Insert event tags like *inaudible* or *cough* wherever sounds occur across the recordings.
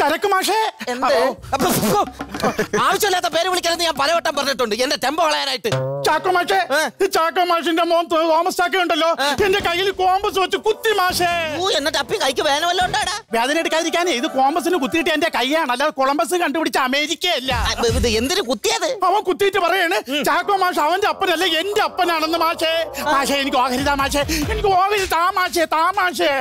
ചരക്ക് മാഷേ. ആവശ്യമില്ലാത്ത പേര് വിളിക്കരുത് ഞാൻ പലവട്ടം പറഞ്ഞിട്ടുണ്ട്. എന്റെ ടെമ്പോ കളയാനായിട്ട് ചാക്കോ മാഷേ? ചാക്കോ മാഷിന്റെ മോൻ തോമസ് ചാക്ക ഉണ്ടല്ലോ. എന്റെ കയ്യിൽ കോമ്പസ് വെച്ച് കുത്തി മാഷേ. എന്നിട്ട് അപ്പി കൈക്ക് വേന ഉണ്ടാടാ? വേദന എടുക്കാതിരിക്കാനേ ഇത് കോമ്പസിന് കുത്തിയിട്ട് എന്റെ കൈയാണ്. അല്ലാതെ കൊളംബസ് കണ്ടുപിടിച്ച അമേരിക്കയല്ല. ഇത് എന്തിനു കുത്തിയത്? അവൻ കുത്തിയിട്ട് പറയാണ് ചാക്കോ മാഷ് അവന്റെ അപ്പനല്ല എന്റെ അപ്പനാണെന്ന് മാഷേ. മാഷേ എനിക്ക് ഓഹരിതാ മാഷേ. എനിക്ക് ഓഹരി താ മാഷേ താ മാഷേ.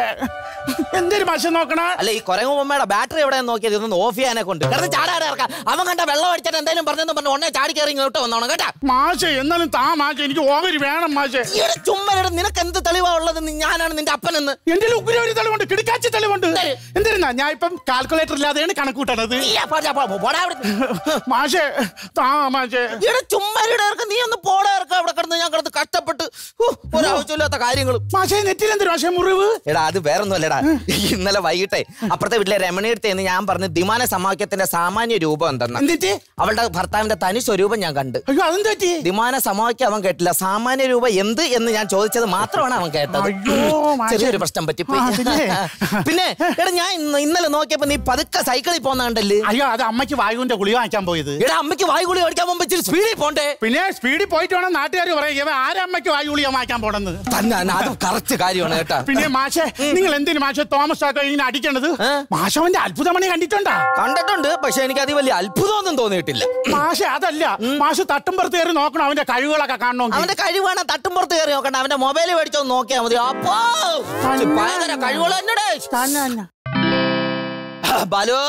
എന്തൊരു പശ നോക്കണ? അല്ല ഈ കൊരങ്ങുമ്മയുടെ ബാറ്ററി എവിടെ നോക്കിയത്? ഇതൊന്ന് ഓഫ് ചെയ്യാനെ കൊണ്ട്. കിടന്ന് ചാടാടെ ഇറക്കാം. അവൻ കണ്ട വെള്ളം അടിച്ചിട്ട് എന്തെങ്കിലും പറഞ്ഞെന്ന് പറഞ്ഞു ഉടനെ ചാടി കയറി ഇങ്ങോട്ട് വന്നോണം കേട്ടാ? മാഷേ എന്നാലും താ മാഷേ എനിക്ക് ഓഹരി വേണം മാഷേ. ഈയുടെ ചുമ്മരുടെ നിനക്ക് എന്ത് തെളിവാ ഉള്ളത്? ഞാനാണ് നിന്റെ അപ്പനെന്ന്. എന്റെ ഉഗ്ര ഒരു തെളിവുണ്ട് കിടക്കാച്ചി തെളിവുണ്ട്. എന്തിരുന്നാ ഞാൻ ഇപ്പം കാൽക്കുലേറ്റർ ഇല്ലാതെയാണ് കണക്കൂട്ടണത് മാഷെ താ മാഷേ. ഇവിടെ ചുമ്മരുടെ നീ ഒന്ന് പോടാ ഇറക്കം അവിടെ കിടന്ന്. ഞാൻ കിടന്ന് കഷ്ടപ്പെട്ട് ഒരാവശ്യമില്ലാത്ത കാര്യങ്ങളും. മാഷേ നെറ്റിൽ എന്തൊരു മാഷേ മുറിവ്? എടാ അത് വേറൊന്നുമല്ലടാ ഇന്നലെ വൈകിട്ടെ അപ്പുറത്തെ വീട്ടിലെ രമണിയെടുത്ത് എന്ന് ഞാൻ പറഞ്ഞു ദിമാന സമവാക്യത്തിന്റെ സാമാന്യ രൂപം എന്തെന്ന്. എന്നിട്ട് അവളുടെ ഭർത്താവിന്റെ തനി സ്വരൂപം ഞാൻ കണ്ട്. ദ്വിമാന സമവാക്യം അവൻ കേട്ടില്ല. സാമാന്യ രൂപം എന്ത് എന്ന് ഞാൻ ചോദിച്ചത് മാത്രമാണ് അവൻ കേട്ടത്. ചെറിയൊരു പ്രശ്നം പറ്റി *laughs* പിന്നെ? എടാ ഞാൻ ഇന്നലെ നോക്കിയപ്പോ നീ പതുക്കെ സൈക്കിളിൽ പോന്നാണ്ടല്ലേ അയ്യോ അത് അമ്മയ്ക്ക് വായുവിന്റെ ഗുളി വാങ്ങിക്കാൻ പോയത്. എടാ അമ്മയ്ക്ക് വായു ഗുളി വാങ്ങിക്കാൻ പോകുമ്പോ ഇച്ചിരി സ്പീഡിൽ പോണ്ടേ? പിന്നെ സ്പീഡിൽ പോയിട്ട് വേണം നാട്ടുകാർ പറയുക ഇവൻ ആരമ്മയ്ക്ക് വായു ഗുളിയാ വാങ്ങിക്കാൻ പോണെന്ന്? തന്നെ തന്നെ, അത് കറക്റ്റ് കാര്യമാണ് കേട്ടാ. പിന്നെ മാഷെ നിങ്ങൾ എന്തിനു മാഷെ തോമസ് ചാക്കോ ഇങ്ങനെ അടിക്കണത്? മാഷവന്റെ അത്ഭുതമണി കണ്ടിട്ടുണ്ടാ? കണ്ടിട്ടുണ്ട് പക്ഷെ എനിക്ക് അത് വലിയ അത്ഭുതമൊന്നും തോന്നിയിട്ടില്ല. മാഷ അതല്ല. മാഷ തട്ടുംപുറത്ത് കയറി നോക്കണം അവന്റെ കഴിവുകളൊക്കെ കാണണം അവന്റെ കഴിവാണ് തട്ടുംപുറത്ത് കയറി നോക്കണ്ട. അവന്റെ മൊബൈൽ മേടിച്ചോ നോക്കിയാ മതി. അപ്പോ ഭയങ്കര കഴിവുകൾ എന്നോട്. ബാലോ.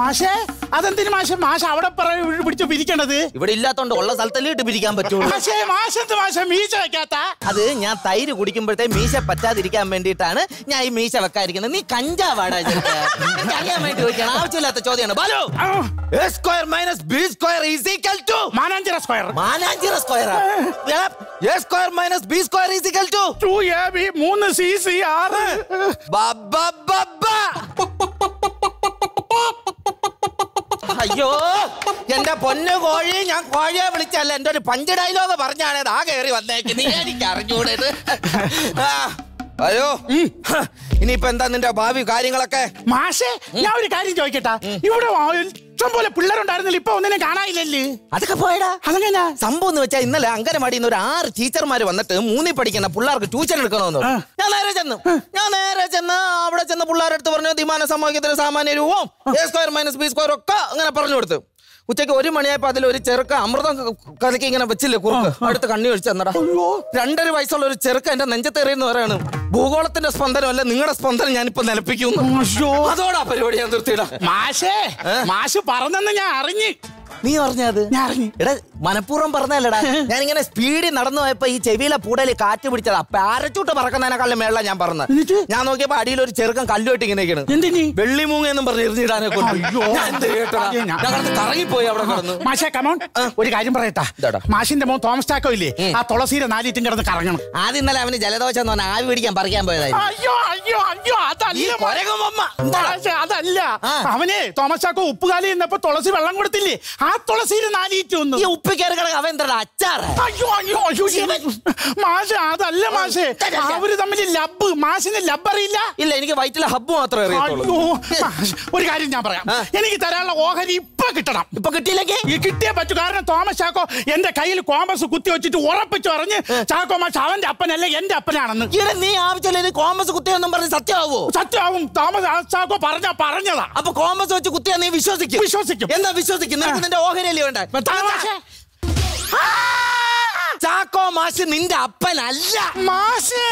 മാഷെ അതെന്തിനു മാഷെ? മാഷ അവിടെ പറഞ്ഞു പിടിച്ചു പിരിക്കണത്? ഇവിടെ ഇല്ലാത്തോണ്ട് ഉള്ള സ്ഥലത്തല്ലേ ഇട്ട് പിരിക്കാൻ പറ്റുള്ളൂ. മാഷെ മാഷത്ത് മാഷ? മീശ വെക്കാത്ത? അത് ഞാൻ തൈര് കുടിക്കുമ്പോഴത്തെ മീശ പറ്റാതിരിക്കാൻ വേണ്ടിയിട്ടാണ് ഞാൻ ഈ മീശ വെക്കാതിരിക്കുന്നത്. നീ കഞ്ചാവാടാ അറിയാൻ വേണ്ടി ചോദിക്കണം ആവശ്യമില്ലാത്ത ചോദ്യമാണ്. Balu! A square minus b square is equal to Mananchira square Mananchira square a square minus b square is equal to to two a b c c ആറ് അയ്യോ എന്റെ പൊന്നു കോഴി ഞാൻ കോഴിയെ വിളിച്ചല്ല എന്റെ ഒരു പഞ്ച് ഡയലോഗ് പറഞ്ഞാണ് ആ കയറി വന്നേക്ക്. നീ എനിക്ക് അറിഞ്ഞൂടേത്. അയ്യോ ഇനിയിപ്പോ എന്താ നിന്റെ ഭാവി കാര്യങ്ങളൊക്കെ? മാഷേ ഞാൻ ഒരു കാര്യം ചോദിക്കട്ടാ. ഇവിടെ ഇഷ്ടം പോലെ പിള്ളേരുണ്ടായിരുന്നില്ല ഇപ്പൊ ഒന്നിനെ കാണാനില്ലല്ലേ? അതൊക്കെ പോയടാ. അതെങ്ങനെയാ സംഭവം എന്ന് വെച്ചാൽ ഇന്നലെ അങ്കനവാടിയിൽ നിന്ന് ഒരു ആറ് ടീച്ചർമാർ വന്നിട്ട് മൂന്നി പഠിക്കുന്ന പിള്ളേർക്ക് ട്യൂഷൻ എടുക്കണമെന്ന് ഞാൻ നേരെ ചെന്നു. ഞാൻ നേരെ ചെന്ന് അവിടെ ചെന്ന് പിള്ളേരുടെ അടുത്ത് പറഞ്ഞു ദ്വിമാന സമവാക്യത്തിന് സാമാന്യ രൂപം a square minus b square ഒക്കെ അങ്ങനെ പറഞ്ഞു കൊടുത്തു. ഉച്ചയ്ക്ക് ഒരു മണിയായപ്പോ അതിൽ ഒരു ചെറുക്ക അമൃതം കലക്കി ഇങ്ങനെ വെച്ചില്ലേ കുറുക്ക്? അടുത്ത് കണ്ണി ഒഴിച്ചു തന്നടാ. രണ്ടര വയസ്സുള്ള ഒരു ചെറുക്ക എന്റെ നെഞ്ചത്തെറിയെന്ന് പറയാണ് ഭൂഗോളത്തിന്റെ സ്പന്ദനമല്ല നിങ്ങളുടെ സ്പന്ദനം ഞാനിപ്പോ നിലപ്പിക്കുന്നു. അതോടാ പരിപാടി ഞാൻ നിർത്തിയിടാ. മാഷേ മാഷ് പറഞ്ഞെന്ന് ഞാൻ അറിഞ്ഞ്. നീ പറഞ്ഞത് ഞാൻ അറിഞ്ഞ്. എടാ മനഃപൂർവം പറഞ്ഞല്ലടാ ഇങ്ങനെ സ്പീഡിൽ നടന്നു പോയപ്പോ ഈ ചെവിയിലെ പൂടലി കാറ്റ് പിടിച്ചതാ. പാരച്ചൂട്ട് പറക്കുന്നതിനെക്കാളും മേള ഞാൻ പറഞ്ഞത്. ഞാൻ നോക്കിയപ്പോ അടിയിൽ ഒരു ചെറുക്കൻ കല്ലുമായിട്ട് ഇങ്ങനെ നിൽക്കണ്. എന്തിനി? വെള്ളിമൂങ്ങ എന്നും പറഞ്ഞ് എറിഞ്ഞിടാനെ ഞാൻ ഞാൻ- ഞാൻ കറങ്ങിപ്പോയി അവിടെ കിടന്ന്. മാഷേ കമോൺ ഒരു കാര്യം പറയട്ടാ. മാഷിന്റെ മോൻ തോമസ് ടാക്കോ ഇല്ലേ? ആ തുളസിയുടെ നാലിറ്റും കിടന്ന് കറങ്ങണം. ആദ്യം ഇന്നലെ അവന് ജലദോഷം എന്ന് പറഞ്ഞാൽ ആവി പിടിക്കാൻ പറിക്കാൻ പോയതായിരുന്നു. അയ്യോ അയ്യോ അതല്ല. അതല്ല. അവനെ തോമസാക്ക ഉപ്പുകാലി എന്നപ്പോ തുളസി വെള്ളം കൊടുത്തില്ലേ? ആ തുളസിയിൽ നാലിറ്റ് ഒന്ന് ഈ ഉപ്പി കയറി കിടക്കുക അവൻ എന്താ അച്ചാറ്? അയ്യോ അയ്യോ അയ്യോ മാഷെ അതല്ല മാഷെ. അവർ തമ്മിൽ ലബ്. മാഷിന് ലബ് അറിയില്ല? ഇല്ല എനിക്ക് വയറ്റിലെ ഹബ്ബ് മാത്രമേ അറിയൂ ഒരു കാര്യം ഞാൻ പറയാം. എനിക്ക് തരാനുള്ള ഓഹരി കിട്ടണം. ഇപ്പൊ കിട്ടിയില്ലെങ്കിൽ ഈ കിട്ടിയേ പറ്റൂ. കാരണം തോമസ് ചാക്കോ എന്റെ കയ്യിൽ കോമ്പസ് കുത്തി വെച്ചിട്ട് ഉറപ്പിച്ചു പറഞ്ഞ് ചാക്കോ മാഷ് അവന്റെ അപ്പനല്ലേ എന്റെ അപ്പനാണെന്ന്. ഇവിടെ നീ ആവശ്യമില്ല കോമസ് കുത്തിയെന്നും പറഞ്ഞ് സത്യമാവോ? സത്യമാവും. തോമസ് ചാക്കോ പറഞ്ഞ പറഞ്ഞതാ. അപ്പൊ കോമസ് വെച്ച് കുത്തിയാ നീ വിശ്വസിക്കും? വിശ്വസിക്കും. എന്താ വിശ്വസിക്കും? നിന്റെ ഓഹരിയല്ലേ വേണ്ട? ചാക്കോ മാഷ് നിന്റെ അപ്പനല്ല. മാഷേ.